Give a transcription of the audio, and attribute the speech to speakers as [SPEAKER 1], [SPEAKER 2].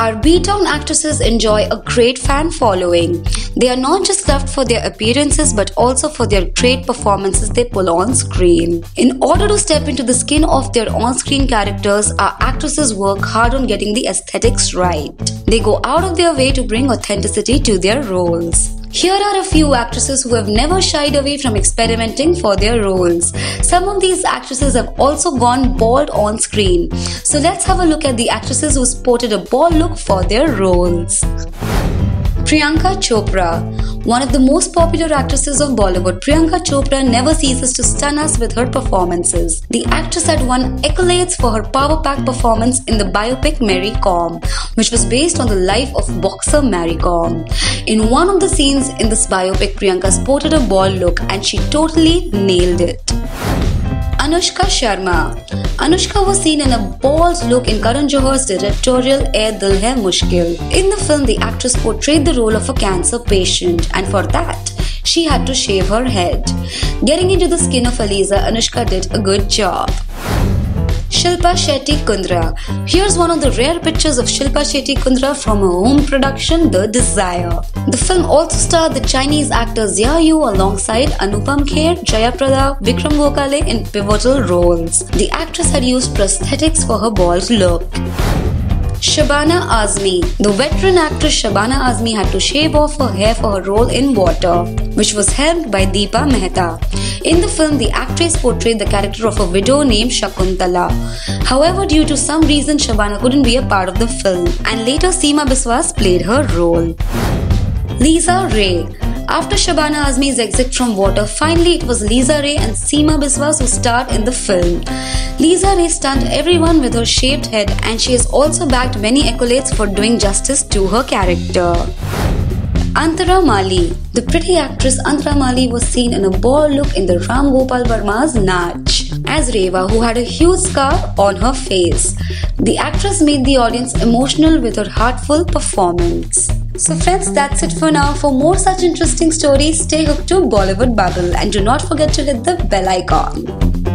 [SPEAKER 1] Our B-Town actresses enjoy a great fan following. They are not just loved for their appearances but also for their great performances they pull on screen. In order to step into the skin of their on-screen characters, our actresses work hard on getting the aesthetics right. They go out of their way to bring authenticity to their roles. Here are a few actresses who have never shied away from experimenting for their roles. Some of these actresses have also gone bald on screen. So let's have a look at the actresses who sported a bald look for their roles. Priyanka Chopra. One of the most popular actresses of Bollywood, Priyanka Chopra never ceases to stun us with her performances. The actress had won accolades for her power packed performance in the biopic Mary Kom, which was based on the life of boxer Mary Kom. In one of the scenes in this biopic, Priyanka sported a bald look and she totally nailed it. Anushka Sharma. Anushka was seen in a bald look in Karan Johar's directorial Ae Dil Hai Mushkil. In the film, the actress portrayed the role of a cancer patient, and for that, she had to shave her head. Getting into the skin of Aliza, Anushka did a good job. Shilpa Shetty Kundra. Here's one of the rare pictures of Shilpa Shetty Kundra from her home production, The Desire. The film also starred the Chinese actor Xia Yu alongside Anupam Kher, Jayaprada, Vikram Gokhale in pivotal roles. The actress had used prosthetics for her bald look. Shabana Azmi. The veteran actress Shabana Azmi had to shave off her hair for her role in Water, which was helmed by Deepa Mehta. In the film, the actress portrayed the character of a widow named Shakuntala. However, due to some reason, Shabana couldn't be a part of the film, and later Seema Biswas played her role. Lisa Ray. After Shabana Azmi's exit from Water, finally it was Lisa Ray and Seema Biswas who starred in the film. Lisa Ray stunned everyone with her shaved head and she has also bagged many accolades for doing justice to her character. Antara Mali. The pretty actress Antara Mali was seen in a bald look in the Ram Gopal Varma's Nach as Reva, who had a huge scar on her face. The actress made the audience emotional with her heartful performance. So, friends, that's it for now. For more such interesting stories, stay hooked to Bollywood Bubble and do not forget to hit the bell icon.